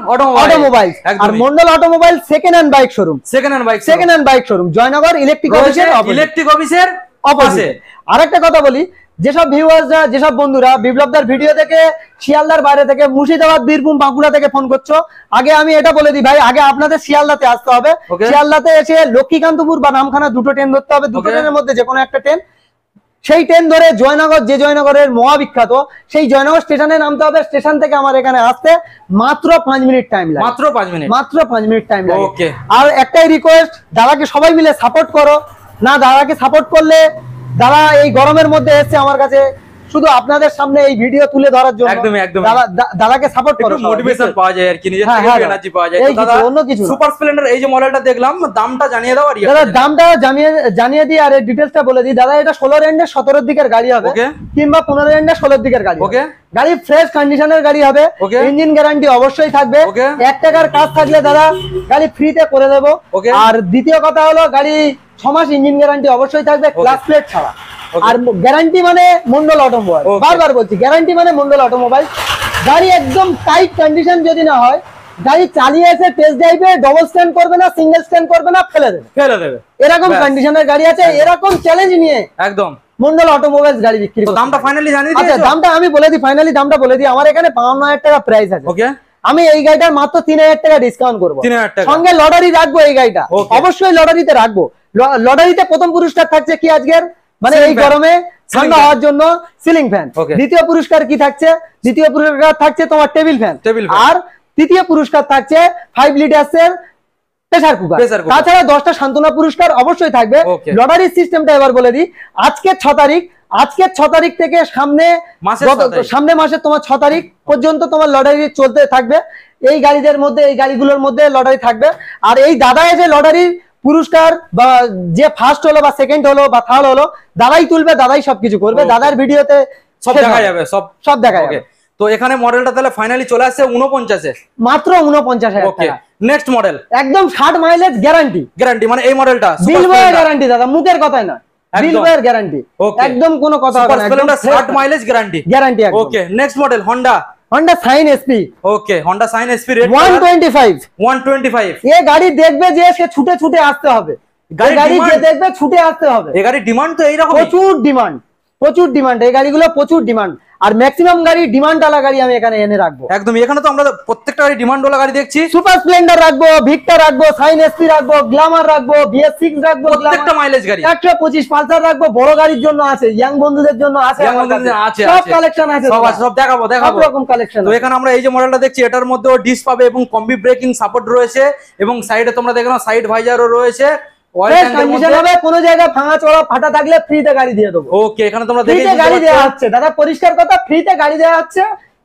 অটোমোবাইল আর Mondal automobile second hand bike showroom second hand bike second hand bike showroom Joynagar electric অফিসের ইলেকট্রিক অফিসের অপোজিট আরেকটা কথা বলি যেসব ভিউয়ার্সরা যেসব বন্ধুরা বিপ্লবদার ভিডিও থেকে শিয়ালদার বাইরে থেকে মুর্শিদাবাদ বীরভূম বাঁকুড়া থেকে ফোন করছ আগে আমি এটা বলে দিই ভাই আগে আপনাদের শিয়ালদাতে আসতে হবে। শিয়ালদাতে এসে লক্ষ্মীকান্তপুর বা নামখানা দুটো ট্রেন ধরতে হবে দুটো ট্রেনের মধ্যে যে কোনো একটা ট্রেন সেই ট্রেন ধরে জয়নগর যে জয়নগরের মহাবিখ্যাত সেই জয়নগর স্টেশনে নামতে হবে স্টেশন থেকে আমার এখানে আসতে মাত্র পাঁচ মিনিট টাইম লাগে। মাত্র পাঁচ মিনিট মাত্র পাঁচ মিনিট টাইম লাগে। আর একটাই রিকোয়েস্ট দাদাকে সবাই মিলে সাপোর্ট করো। না দাদাকে সাপোর্ট করলে দাদা এই গরমের মধ্যে এসছে আমার কাছে শুধু আপনাদের সামনে এই ভিডিও তুলে ধরার জন্য একদমই। দাদা- দাদাকে সাপোর্ট করো মোটিভেশন পাওয়া যায় আর কি নিজের হ্যাঁ, থেকে হ্যাঁ, এনার্জি পাওয়া যায় দাদা অন্য কিছু সুপার স্প্লেন্ডার এই যে মডেলটা দেখলাম দামটা জানিয়ে দাও আর ইয়ে দাদা দামটা জানিয়ে জানিয়ে দিই আর ডিটেলসটা বলে দিই দাদা এটা ষোলো রেন্ডের সতেরোর দিকের গাড়ি হবে Okay. কিংবা পনেরো রেন্ডের ষোলোর দিকের গাড়ি। Okay. গাড়ি ফ্রেশ কন্ডিশনের গাড়ি হবে ইঞ্জিন গ্যারান্টি অবশ্যই থাকবে. এক টাকার কাজ থাকলে দাদা গাড়ি ফ্রিতে করে দেবো. আর দ্বিতীয় কথা হলো গাড়ি ছ মাস ইঞ্জিন গ্যারান্টি অবশ্যই থাকবে ক্লাস প্লেট ছাড়া. আর গ্যারান্টি মানে মন্ডল অটোমোবাইল বারবার বলছি গ্যারান্টি মানে মন্ডল অটোমোবাইল গাড়ি একদম টাইট কন্ডিশন যদি না হয় গাড়ি চালিয়ে এসে টেস্ট ড্রাইভে ডবল স্ট্যান্ড করবে না সিঙ্গেল স্ট্যান্ড করবে না ফেলে দেবে। ফেলে দেবে। এরকম কন্ডিশনের গাড়ি আছে এরকম চ্যালেঞ্জ নিয়ে একদম। মন্ডল অটোমোবাইলস গাড়ি বিক্রি দামটা ফাইনালি জানিয়ে আচ্ছা দামটা আমি বলে দিই ফাইনালি দামটা বলে দিই। আমার এখানে বাউন্ন হাজার টাকা প্রাইস আছে। ওকে আমি এই গাড়িটার মাত্র তিন হাজার টাকা ডিসকাউন্ট করব। 3000 টাকা। সঙ্গে লটারি রাখব এই গাড়িটা. অবশ্যই লটারিতে রাখব। লটারিতে প্রথম পুরস্কার থাকছে কি আজকের? মানে এই গরমে ঠান্ডা হওয়ার জন্য সিলিং ফ্যান দ্বিতীয় পুরস্কার কি থাকছে? দ্বিতীয় পুরস্কার থাকছে তোমার টেবিল ফ্যান আর তৃতীয় পুরস্কার থাকছে ফাইভ লিটার্সের প্রেসার কুকার তাছাড়া দশটা সান্ত্বনা পুরস্কার অবশ্যই থাকবে। লটারির সিস্টেমটা এবার বলে দিই। আজকে ছ তারিখ। আজকের ছ তারিখ থেকে সামনে মাসে তোমার ছ তারিখ পর্যন্ত তোমার লটারি চলতে থাকবে। এই গাড়িদের মধ্যে এই গাড়িগুলোর মধ্যে লটারি থাকবে। আর এই দাদা এসে লটারির পুরস্কার বা যে ফার্স্ট হলো বা সেকেন্ড হলো বা থার্ড হলো দাদাই তুলবে দাদাই সবকিছু করবে। দাদার ভিডিওতে সব দেখা যাবে সব সব দেখা যাবে। তো এখানে মডেলটা তাহলে ফাইনালি চলে আসছে উনপঞ্চাশে মাত্র উনপঞ্চাশ ওকে নেক্সট মডেল একদম ষাট মাইলেজ গ্যারান্টি গ্যারান্টি মানে এই মডেলটা বিল বয়ের গ্যারান্টি দাদা মুখের কথাই না বিল একদম। বয়ের গ্যারান্টি. একদম কোনো কথা হবে না Splendor 60 mileage guarantee guarantee okay next model Honda Honda Shine SP okay Honda Shine SP red one twenty five 125 এই গাড়ি দেখবে যে সে ছুটে ছুটে আসতে হবে। গাড়ি যে দেখবে ছুটে আসতে হবে। এই গাড়ি ডিমান্ড তো এইরকম প্রচুর ডিমান্ড প্রচুর ডিমান্ড এই গাড়িগুলো প্রচুর ডিমান্ড আর ম্যাক্সিমাম গাড়ি ডিমান্ড আলা গাড়ি আমি এখানে এনে রাখব। একদম এখানে তো আমরা প্রত্যেকটা গাড়ি ডিমান্ড ওলা গাড়ি দেখছি। সুপার স্প্লেন্ডার রাখব ভিক্টা রাখব সাইন এসপি রাখব গ্লামার রাখব বিএস সিক্স রাখব প্রত্যেকটা মাইলেজ গাড়ি। একশো পঁচিশ পালসার রাখব বড় গাড়ির জন্য আছে ইয়াং বন্ধুদের জন্য আছে সব কালেকশন আছে সব আছে, সব দেখাবো দেখাবো। রকম কালেকশন তো এখানে আমরা এই যে মডেলটা দেখছি এটার মধ্যে ডিস পাবে এবং কম্বি ব্রেকিং সাপোর্ট রয়েছে এবং সাইডে তোমরা দেখো সাইড ভাইজারও রয়েছে। হবে কোনো জায়গায় ভাঙা চড়া ফাটা থাকলে ফ্রিতে গাড়ি দিয়ে দেবো। ওকে এখানে তোমরা গাড়ি দেওয়া হচ্ছে। দাদা পরিষ্কার কথা ফ্রিতে গাড়ি দেওয়া হচ্ছে।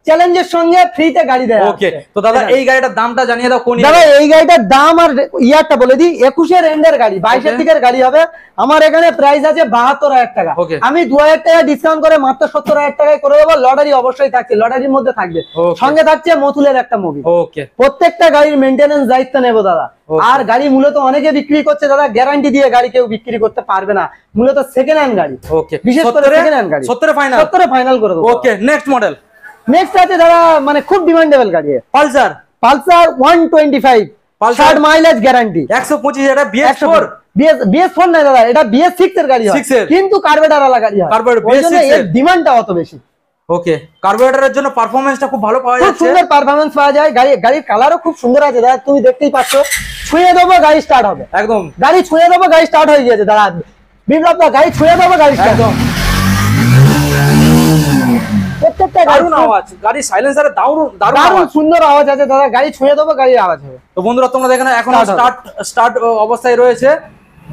চ্যালেঞ্জের সঙ্গে ফ্রিতে গাড়ি দেওয়া ওকে তো দাদা এই গাড়িটার দামটা জানিয়ে দাও কোন দাদা এই গাড়িটার দাম আর ইয়ারটা বলে দিই একুশের এন্ডের গাড়ি বাইশের দিকের গাড়ি হবে। আমার এখানে প্রাইস আছে বাহাত্তর হাজার টাকা। আমি দু হাজার টাকা ডিসকাউন্ট করে মাত্র সত্তর হাজার টাকায় করে দেবো লটারি অবশ্যই থাকছে লটারির মধ্যে থাকবে। সঙ্গে থাকছে মতুলের একটা মুভি ওকে প্রত্যেকটা গাড়ির মেনটেনেন্স দায়িত্ব নেব দাদা। আর গাড়ি মূলত অনেকে বিক্রি করছে দাদা গ্যারান্টি দিয়ে গাড়ি কেউ বিক্রি করতে পারবে না। মূলত সেকেন্ড হ্যান্ড গাড়ি। ওকে বিশেষ করে সেকেন্ড হ্যান্ড গাড়ি। সত্তরে ফাইনাল সত্তরে ফাইনাল করে দেবো। ওকে নেক্সট মডেল নেক্সট আছে দাদা মানে খুব ডিমান্ডেবল গাড়ি। Pulsar Pulsar one twenty five Pulsar- mileage guarantee একশো পঁচিশ এটা BS four BS BS four নাই দাদা এটা বিএস সিক্স এর গাড়ি হয়। 6 এর। কিন্তু কার্বেটার আলা গাড়ি হয়। BS6 এর। ডিমান্ডটা অত বেশি। ওকে কার্বোরেটরের জন্য পারফরমেন্সটা খুব ভালো পাওয়া খুব সুন্দর পারফরমেন্স পাওয়া যায়। গাড়ি গাড়ির কালারও খুব সুন্দর আছে দাদা তুমি দেখতেই পাচ্ছ। ছুঁয়ে দেবো গাড়ি স্টার্ট হবে। একদম। গাড়ি ছুঁয়ে দেবো গাড়ি স্টার্ট হয়ে গিয়েছে দাদা। বিপ্লব দা গাড়ি ছুঁয়ে দেবো গাড়ি স্টার্ট একদম। প্রত্যেকটা দারুণ আওয়াজ। গাড়ি সাইলেন্সারে দারুণ দারুণ দারুণ সুন্দর আওয়াজ আছে দাদা। গাড়ি ছুঁয়ে দেবো গাড়ির আওয়াজ হবে। তো বন্ধুরা তোমরা দেখে এখন স্টার্ট স্টার্ট অবস্থায় রয়েছে।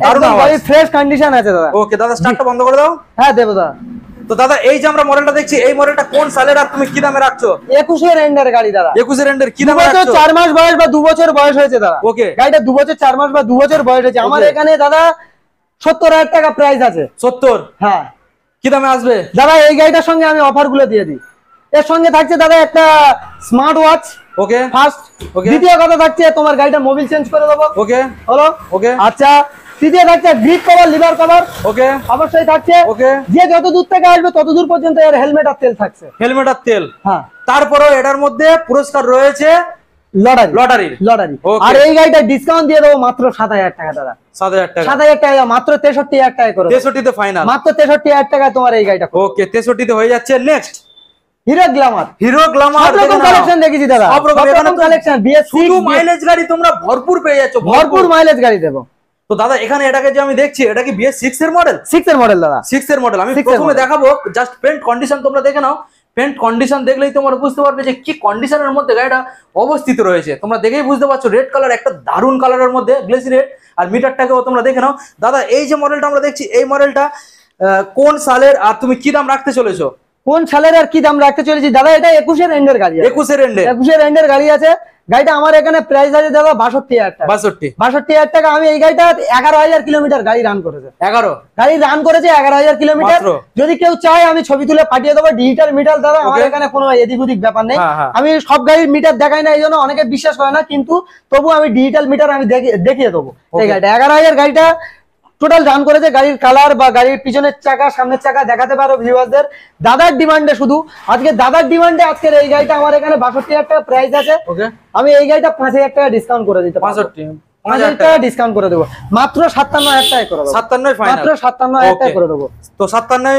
দারুণ আওয়াজ। ফ্রেশ কন্ডিশন আছে দাদা। ওকে দাদা স্টার্টটা বন্ধ করে দাও। হ্যাঁ দেবো দাদা। তো দাদা এই যে আমরা মডেলটা দেখছি এই মডেলটা কোন সালের আর তুমি কি দামে রাখছো? একুশের এন্ডের গাড়ি দাদা। একুশের এন্ডের কি দামে রাখছো? চার মাস বয়স বা দু বছর বয়স হয়েছে দাদা। Okay. গাড়িটা দু বছর চার মাস বা দু বছর বয়স হয়েছে। আমার এখানে দাদা সত্তর হাজার টাকা প্রাইস আছে। সত্তর? হ্যাঁ। কি দামে আসবে? দাদা এই গাড়িটার সঙ্গে আমি অফারগুলো দিয়ে দিই। এর সঙ্গে থাকছে দাদা একটা smart watch okay. First okay. দ্বিতীয় কথা থাকছে তোমার গাড়িটা মোবিল চেঞ্জ করে দেবো। ওকে। হলো? ওকে। আচ্ছা তৃতীয় থাকছে grip cover lever cover okay. অবশ্যই থাকছে. যে যত দূর থেকে আসবে তত দূর পর্যন্ত এর হেলমেট আর তেল থাকছে। হেলমেট আর তেল। হ্যাঁ। তারপরেও এটার মধ্যে পুরস্কার রয়েছে লটারি। লটারির লটারি। আর এই গাড়িটা ডিসকাউন্ট দিয়ে দেবো মাত্র সাত হাজার টাকা দাদা। সাত হাজার টাকা। সাত হাজার টাকা মাত্র তেষট্টি হাজার টাকা করে। তেষট্টিতে ফাইনাল মাত্র তেষট্টি হাজার টাকা তোমার এই গাড়িটা ওকে তেষট্টিতে হয়ে যাচ্ছে next Hero Glamour Hero Glamour রকম কালেকশন দেখেছি দাদা। সব রকম কালেকশন বিএস শুধু মাইলেজ গাড়ি তোমরা ভরপুর পেয়ে যাচ্ছ ভরপুর। মাইলেজ গাড়ি দেবো। তো দাদা এখানে এটাকে যে আমি দেখছি এটা কি বিএস সিক্স এর মডেল সিক্স এর মডেল দাদা। সিক্স এর মডেল আমি প্রথমে দেখাবো জাস্ট পেন্ট কন্ডিশন তোমরা দেখে নাও। পেন্ট কন্ডিশন দেখলেই তোমরা বুঝতে পারবে যে কি কন্ডিশনের মধ্যে গাড়িটা অবস্থিত রয়েছে। তোমরা দেখেই বুঝতে পারছ রেড কালার একটা দারুণ কালারের মধ্যে গ্লেসি রেড আর মিটারটাকেও তোমরা দেখে নাও। দাদা, এই যে মডেলটা আমরা দেখছি, এই মডেলটা কোন সালের, আর তুমি কি দাম রাখতে চলেছো? কোন সালের আর কি দাম রাখতে চলেছি? দাদা এটা একুশের এন্ডের গাড়ি। একুশের এন্ডে একুশের এন্ডের গাড়ি আছে। গাড়িটা আমার এখানে প্রাইস আছে দাদা বাষট্টি হাজার টাকা। বাষট্টি। বাষট্টি হাজার টাকা। আমি এই গাড়িটা এগারো হাজার কিলোমিটার গাড়ি রান করেছে। এগারো? গাড়ি রান করেছে এগারো হাজার কিলোমিটার। যদি কেউ চায় আমি ছবি তুলে পাঠিয়ে দেবো। ডিজিটাল মিটার দাদা আমার এখানে কোনো এদিক ওদিক ব্যাপার নেই। হ্যাঁ, হ্যাঁ। আমি সব গাড়ির মিটার দেখাই না এই জন্য অনেকে বিশ্বাস করে না কিন্তু তবু আমি ডিজিটাল মিটার আমি দেখি- দেখিয়ে দেবো। এই. গাড়িটা। এগারো হাজার গাড়িটা টোটাল রান করেছে গাড়ির কালার বা গাড়ির পিছনের চাকা সামনের চাকা দেখাতে পারো ভিউয়ারদের দাদার ডিমান্ডে শুধু। আজকে দাদার ডিমান্ডে আজকের এই গাড়িটা আমার এখানে বাষট্টি হাজার টাকা প্রাইস আছে। ওকে আমি এই গাড়িটা পাঁচ হাজার টাকা ডিসকাউন্ট করে দিতে টাকা। ডিসকাউন্ট করে দেবো। মাত্র সাতান্ন হাজার টাকা করে দেবো। মাত্র সাতান্ন হাজার টাকা করে দেবো। তো সাতান্নই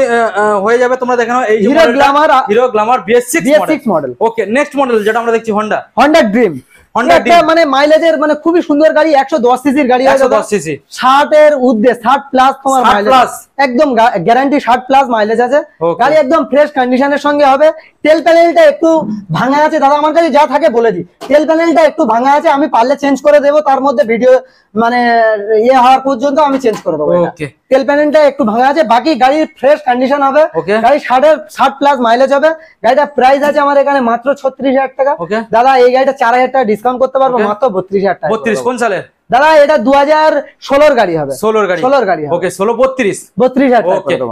হয়ে যাবে তোমরা দেখে এই Hero Glamour Hero Glamour BS six model okay next model যেটা আমরা দেখছি হন্ডা হন্ডা ড্রিম। মানে মাইলেজের মানে খুবই সুন্দর গাড়ি একশো দশ সিসির গাড়ি একশো আছে দশ সিসি ষাটের উদ্দে ষাট প্লাস তোমার 60 একদম গ্যারান্টি ষাট প্লাস মাইলেজ আছে। গাড়ি একদম ফ্রেশ কন্ডিশনের সঙ্গে হবে। তেল প্যানেলটা একটু ভাঙা আছে। দাদা আমার কাছে যা থাকে বলে দিই। তেল প্যানেলটা একটু ভাঙা আছে। আমি পারলে চেঞ্জ করে দেবো। তার মধ্যে ভিডিও মানে ইয়ে হওয়ার পর্যন্ত আমি চেঞ্জ করে দেবো তেল প্যানেলটা একটু ভাঙা আছে বাকি গাড়ির ফ্রেশ কন্ডিশন হবে. গাড়ি ষাটের ষাট প্লাস মাইলেজ হবে। গাড়িটা প্রাইস আছে আমার এখানে মাত্র ছত্রিশ হাজার টাকা। দাদা এই গাড়িটা চার হাজার টাকা ডিসকাউন্ট করতে পারব মাত্র বত্রিশ হাজার টাকা। বত্রিশ কোন সালের? দাদা এটা দু হাজার ষোলোর গাড়ি হবে। ষোলোর গাড়ি। ষোলোর গাড়ি ওকে ষোলো বত্রিশ? বত্রিশ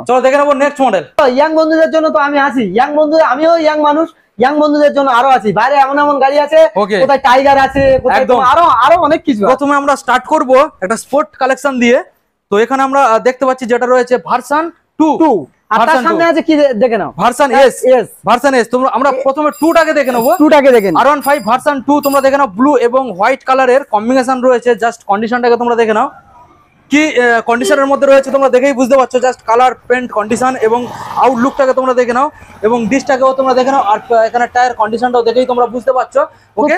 চলো দেখে নেব নেক্সট মডেল ইয়াং বন্ধুদের জন্য তো আমি আছি। ইয়াং বন্ধুদের আমিও ইয়াং মানুষ। ইয়াং বন্ধুদের জন্য আরও আছি। বাইরে এমন এমন গাড়ি আছে. কোথায় টাইগার আছে একদম। আরও আরও অনেক কিছু প্রথমে আমরা স্টার্ট করব একটা স্পোর্ট কালেকশন দিয়ে। তো এখানে আমরা দেখতে পাচ্ছি যেটা রয়েছে ভার্সন টু টু আর তার Version সামনে। আছে কি দেখে নাও। Version S S version S তোমরা আমরা প্রথমে টুটাকে দেখে নেব। টুটাকে দেখেন আর ওয়ান ফাইভ ভার্সন টু তোমরা দেখে নাও ব্লু এবং হোয়াইট কালারের কম্বিনেশন রয়েছে। জাস্ট কন্ডিশনটাকে তোমরা দেখে নাও। কি কন্ডিশনের মধ্যে রয়েছে তোমরা দেখেই বুঝতে পারছ। জাস্ট কালার পেন্ট কন্ডিশন এবং আউটলুকটাকে তোমরা দেখে নাও। এবং ডিসটাকেও তোমরা দেখে নাও। আর এখানে টায়ার কন্ডিশনটাও দেখেই তোমরা বুঝতে পারছ। ওকে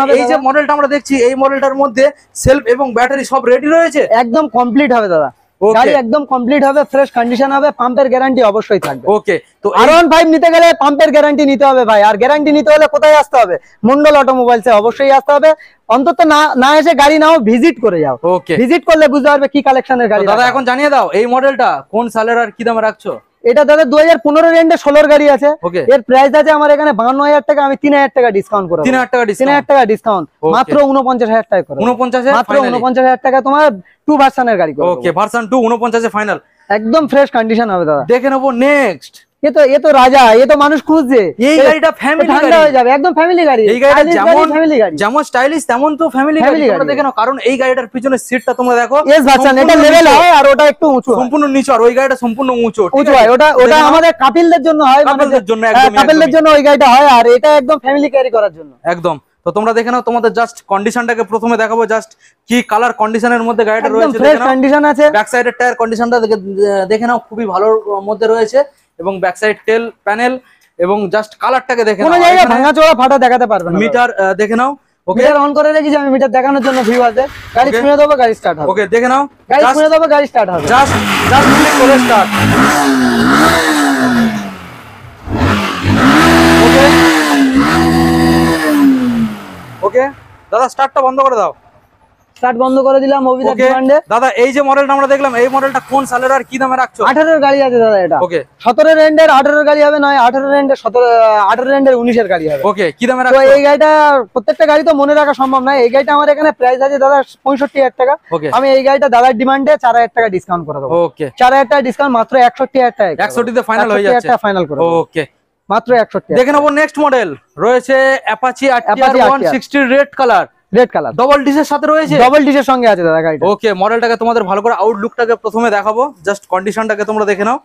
হবে এই যে মডেলটা আমরা দেখছি এই মডেলটার মধ্যে সেলফ এবং ব্যাটারি সব রেডি রয়েছে? একদম কমপ্লিট হবে দাদা. গাড়ি একদম কমপ্লিট হবে ফ্রেশ কন্ডিশন হবে পাম্পের গ্যারান্টি অবশ্যই থাকবে। ওকে তো আর ওয়ান ফাইভ নিতে গেলে পাম্পের গ্যারান্টি নিতে হবে ভাই আর গ্যারান্টি নিতে হলে কোথায় আসতে হবে? মন্ডল অটোমোবাইলসে অবশ্যই আসতে হবে। অন্তত না না এসে গাড়ি নাও ভিজিট করে যাও। ওকে ভিজিট করলে বুঝতে পারবে কি কালেকশনের গাড়ি দাদা এখন জানিয়ে দাও এই মডেলটা কোন সালের আর কি দামে রাখছো? এটা দাদা দু হাজার পনেরো রেন্ডে ষোলোর গাড়ি আছে। এর প্রাইস আছে আমার এখানে বান্ন হাজার টাকা আমি তিন হাজার টাকা ডিসকাউন্ট করি তিন হাজার টাকা তিন ডিসকাউন্ট হাজার টাকা ডিসকাউন্ট মাত্র উনপঞ্চাশ হাজার টাকা উনপঞ্চাশ। মাত্র উনপঞ্চাশ হাজার টাকা তোমার টু ভার্সনের গাড়ি ওকে ভার্সন টু উনপঞ্চাশে ফাইনাল একদম ফ্রেশ কন্ডিশন হবে দাদা। দেখে নেব নেক্সট এ তো এ তো রাজা এ তো মানুষ খুঁজছে। এই গাড়িটা ফ্যামিলি গাড়ি। হয়ে যাবে একদম ফ্যামিলি গাড়ি। এই গাড়িটা যেমন ফ্যামিলি গাড়ি। যেমন স্টাইলিশ তেমন তো ফ্যামিলি গাড়ি। তোমরা গাড়ি। দেখে নাও কারণ এই গাড়িটার পিছনে সিটটা তোমরা দেখো এস ভার্সন এটা লেভেল হয় আর ওটা একটু উঁচু সম্পূর্ণ নিচু আর ওই গাড়িটা সম্পূর্ণ উঁচু উঁচু? হয়। ওটা ওটা আমাদের কাপিলদের জন্য হয় মানে কাপলদের জন্য হ্যাঁ, একদমই কাপিলদের জন্য ওই গাড়িটা হয় আর এটা একদম ফ্যামিলি ক্যারি করার জন্য। একদম। তো তোমরা দেখে নাও তোমাদের জাস্ট কন্ডিশনটাকে প্রথমে দেখাবো জাস্ট কি কালার কন্ডিশনের মধ্যে গাড়িটা রয়েছে দেখে নাও। কন্ডিশন আছে। ব্যাক সাইডের টায়ার কন্ডিশনটা দেখে নাও খুবই ভালোর মধ্যে রয়েছে। এবং ব্যাক সাইড টেল প্যানেল এবং জাস্ট কালারটাকে দেখে কোনো জায়গায় ভাঙা চোরা ফাটা দেখাতে পারবে না। মিটার দেখে নাও। ওকে মিটার অন করে রেখেছি আমি মিটার দেখানোর জন্য ভিউ আছে। গাড়ি. ছুঁয়ে দেবো গাড়ি স্টার্ট হবে। ওকে দেখে নাও। গাড়ি ছুঁয়ে দেবো গাড়ি স্টার্ট হবে। জাস্ট জাস্ট ক্লিক করে স্টার্ট ওকে ওকে দাদা স্টার্টটা বন্ধ করে দাও। স্টার্ট বন্ধ করে দিলাম ওকে ডিমান্ডে দাদা এই যে মডেলটা আমরা দেখলাম এই মডেলটা কোন সালের আর কি দামে রাখছো? আঠারোর গাড়ি আছে দাদা এটা। ওকে সতেরো রেন্ডের আঠারোর গাড়ি হবে নয় আঠারো রেন্ডের সতেরো আঠারো রেন্ডের উনিশের গাড়ি হবে। ওকে কি দামে তো এই গাড়িটা প্রত্যেকটা গাড়ি তো মনে রাখা সম্ভব নয়। এই গাড়িটা আমার এখানে প্রাইস আছে দাদা পঁয়ষট্টি হাজার টাকা। আমি এই গাড়িটা দাদার ডিমান্ডে চার হাজার টাকা ডিসকাউন্ট করে দেবো। ওকে চার হাজার টাকা ডিসকাউন্ট মাত্র একষট্টি হাজার টাকা একষট্টিতে ফাইনাল হয়ে যাচ্ছে। ফাইনাল করে ওকে মাত্র একষট্টি দেখে নেব নেক্সট মডেল রয়েছে Apache one sixty red colour red colour double ডিসের সাথে রয়েছে? ডবল ডিসের সঙ্গে আছে দাদা গাড়িটা। ওকে মডেলটাকে তোমাদের ভালো করে আউটলুকটাকে প্রথমে দেখাবো। জাস্ট কন্ডিশনটাকে তোমরা দেখে নাও।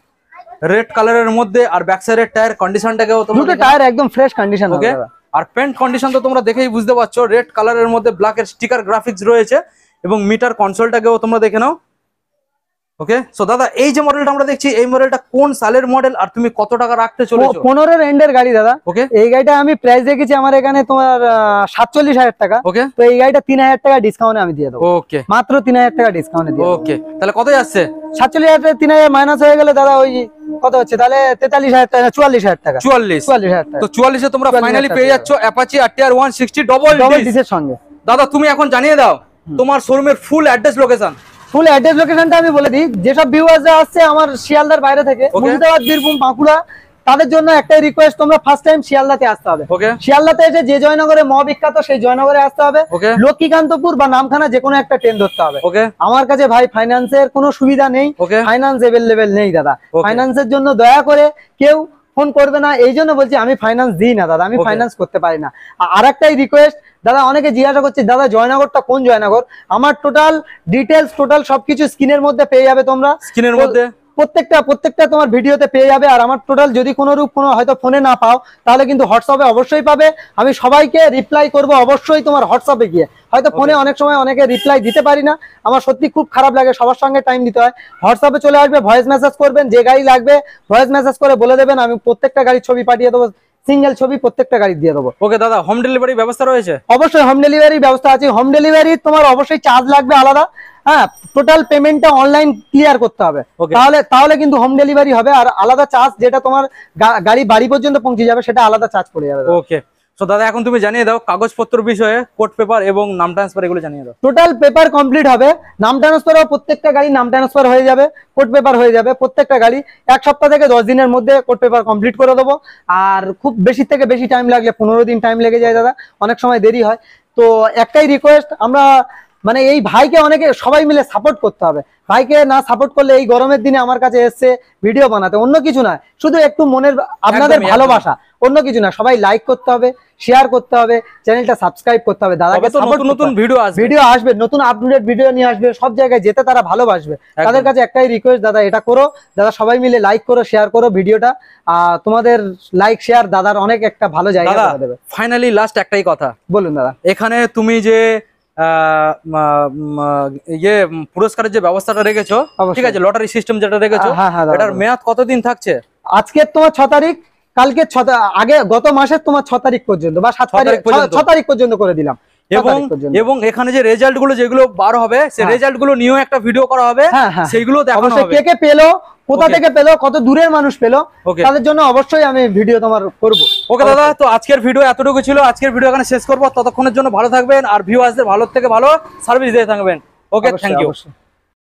রেড কালারের মধ্যে আর ব্যাক সাইডের টায়ার কন্ডিশনটাকেও তোমরা টায়ার একদম ফ্রেশ কন্ডিশন ওকে আর পেন্ট কন্ডিশন তো তোমরা দেখেই বুঝতে পারছ রেড কালারের মধ্যে ব্ল্যাক এর স্টিকার গ্রাফিক্স রয়েছে এবং মিটার কনসোলটাকেও তোমরা দেখে নাও। ওকে সো দাদা এই যে মডেলটা আমরা দেখছি এই মডেলটা কোন সালের মডেল আর তুমি কত টাকা রাখতে চলেছো? পনেরো রেন্ডের গাড়ি দাদা। ওকে এই গাড়িটা আমি প্রাইস দেখেছি আমার এখানে তোমার সাতচল্লিশ হাজার টাকা। ওকে তো এই গাড়িটা তিন হাজার টাকা ডিসকাউন্টে আমি দিয়ে দেবো। ওকে মাত্র তিন হাজার টাকা ডিসকাউন্টে দিয়ে ওকে তাহলে কত যাচ্ছে সাতচল্লিশ হাজার টাকা তিন হাজার মাইনাস হয়ে গেলে দাদা ওই কত হচ্ছে? তাহলে তেতাল্লিশ হাজার টাকা চুয়াল্লিশ হাজার টাকা। চুয়াল্লিশ। চুয়াল্লিশ হাজার টাকা। তো চুয়াল্লিশে তোমরা ফাইনালি পেয়ে যাচ্ছ Apache RTR one sixty double double ডিসের সঙ্গে। দাদা তুমি এখন জানিয়ে দাও তোমার শোরুমের full address location full address লোকেশনটা আমি বলে দিই। যেসব ভিউয়ার্সরা আসছে আমার শিয়ালদার বাইরে থেকে. মুর্শিদাবাদ বীরভূম বাঁকুড়া তাদের জন্য একটাই রিকোয়েস্ট তোমরা ফার্স্ট টাইম শিয়ালদাতে আসতে হবে। ওকে শিয়ালদাতে এসে যে জয়নগরে মহাবিখ্যাত সেই জয়নগরে আসতে হবে। ওকে লক্ষ্মীকান্তপুর বা নামখানা যে কোনো একটা ট্রেন ধরতে হবে। ওকে আমার কাছে ভাই ফাইন্যান্সের কোনো সুবিধা নেই। ওকে ফাইন্যান্স এভেলেবেল নেই দাদা। ফাইন্যান্সের জন্য দয়া করে কেউ ফোন করবে না। এই জন্য বলছি আমি ফাইন্যান্স দিই না দাদা। আমি ফাইন্যান্স করতে পারি না। আর একটাই রিকোয়েস্ট দাদা অনেকে জিজ্ঞাসা করছে দাদা জয়নগরটা কোন জয়নগর? আমার টোটাল ডিটেলস টোটাল সবকিছু স্ক্রিনের মধ্যে পেয়ে যাবে তোমরা। স্ক্রিনের মধ্যে? প্রত্যেকটা প্রত্যেকটা তোমার ভিডিওতে পেয়ে যাবে আর আমার টোটাল যদি কোনো রূপ কোনো হয়তো ফোনে না পাও তাহলে কিন্তু হোয়াটসঅ্যাপে অবশ্যই পাবে। আমি সবাইকে রিপ্লাই করব অবশ্যই তোমার হোয়াটসঅ্যাপে গিয়ে। হয়তো ফোনে অনেক সময় অনেকে রিপ্লাই দিতে পারি না। আমার সত্যি খুব খারাপ লাগে সবার সঙ্গে টাইম দিতে হয়। হোয়াটসঅ্যাপে চলে আসবে ভয়েস মেসেজ করবেন যে গাড়ি লাগবে ভয়েস মেসেজ করে বলে দেবেন আমি প্রত্যেকটা গাড়ির ছবি পাঠিয়ে দেবো। সিঙ্গেল ছবি প্রত্যেকটা গাড়ি দিয়ে দেবো। ওকে দাদা হোম ডেলিভারি ব্যবস্থা রয়েছে? অবশ্যই হোম ডেলিভারি ব্যবস্থা আছে। হোম ডেলিভারি তোমার অবশ্যই চার্জ লাগবে আলাদা। হ্যাঁ টোটাল পেমেন্টটা অনলাইন ক্লিয়ার করতে হবে. তাহলে তাহলে কিন্তু হোম ডেলিভারি হবে। আর আলাদা চার্জ যেটা তোমার গাড়ি বাড়ি পর্যন্ত পৌঁছে যাবে সেটা আলাদা চার্জ পড়ে যাবে ওকে তো দাদা এখন তুমি জানিয়ে দাও কাগজপত্র বিষয়ে কোর্ট পেপার এবং নাম ট্রান্সফার এগুলো জানিয়ে দাও। টোটাল পেপার কমপ্লিট হবে। নাম ট্রান্সফারও প্রত্যেকটা গাড়ি নাম ট্রান্সফার হয়ে যাবে কোর্ট পেপার হয়ে যাবে প্রত্যেকটা গাড়ি। এক সপ্তাহ থেকে দশ দিনের মধ্যে কোর্ট পেপার কমপ্লিট করে দেবো। আর খুব বেশি থেকে বেশি টাইম লাগলে পনেরো দিন টাইম লেগে যায় দাদা অনেক সময় দেরি হয়। তো একটাই রিকোয়েস্ট আমরা মানে এই ভাইকে অনেকে সবাই মিলে সাপোর্ট করতে হবে। ভাইকে না সাপোর্ট করলে এই গরমের দিনে আমার কাছে এসছে ভিডিও বানাতে। অন্য কিছু না শুধু একটু মনের আপনাদের ভালোবাসা। অন্য কিছু না সবাই লাইক করতে হবে শেয়ার করতে হবে চ্যানেলটা সাবস্ক্রাইব করতে হবে দাদাকে নতুন নতুন ভিডিও আসবে। ভিডিও আসবে নতুন আপডেট ভিডিও নিয়ে আসবে সব জায়গায় যেতে তারা ভালোবাসবে। তাদের কাছে একটাই রিকোয়েস্ট দাদা এটা করো দাদা সবাই মিলে লাইক করো শেয়ার করো ভিডিওটা আর তোমাদের লাইক শেয়ার দাদার অনেক একটা ভালো জায়গা দেবে। ফাইনালি লাস্ট একটাই কথা। বলুন দাদা। এখানে তুমি যে ইয়ে পুরস্কারের যে ব্যবস্থাটা রেখেছো ঠিক আছে লটারি সিস্টেম যেটা রেখেছো হ্যাঁ হ্যাঁ এটার মেয়াদ কতদিন থাকছে? আজকের তোমার ছ তারিখ কালকে ছ আগে গত মাসের তোমার ছ তারিখ পর্যন্ত বা সাত তারিখ ছ- তারিখ পর্যন্ত করে দিলাম। এবং এবং এখানে যে রেজাল্টগুলো যেগুলো বার হবে সেই হ্যাঁ। রেজাল্টগুলো নিয়েও একটা ভিডিও করা হবে। হ্যাঁ হ্যাঁ। সেইগুলো দেখানো হবে। কে কে পেল কোথা থেকে পেল কত দূরের মানুষ পেল তাদের জন্য অবশ্যই আমি ভিডিও তোমার করব। ওকে দাদা তো আজকের ভিডিও এতটুকু ছিল। আজকের ভিডিও এখানে শেষ করব। ততক্ষণের জন্য ভালো থাকবেন আর ভিউ ভিউয়ার্সদের ভালো থেকে ভালো সার্ভিস দিয়ে থাকবেন। Okay thank you.